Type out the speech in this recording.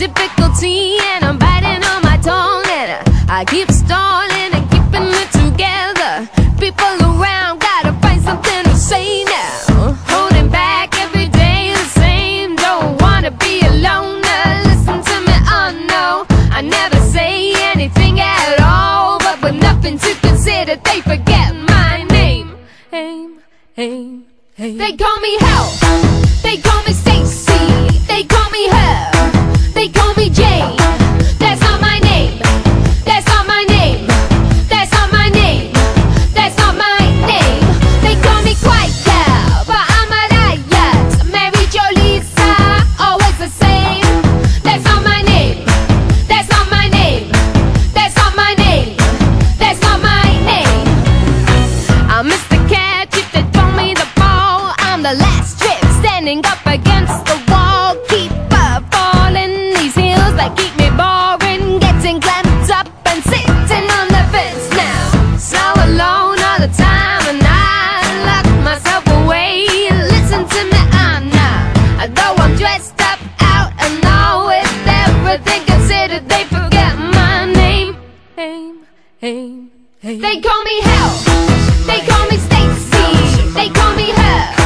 difficulty and I'm biting on my tongue and I keep stalling and keeping it together. People around gotta find something to say now. Holding back every day the same. Don't wanna be alone. Now Listen to me, oh no. I never say anything at all, but with nothing to consider, they forget my name. Aim, aim, aim. They call me Hell. They call me Stacy. They call me her. Strip standing up against the wall. Keep up falling These heels that keep me boring. Getting clamped up and sitting on the fence. Now So alone all the time And I lock myself away. Listen to me, I'm not Although I'm dressed up out and all With everything considered They forget my name. Aim, aim, aim. They call me Hell. they call me Stacy. They call me her.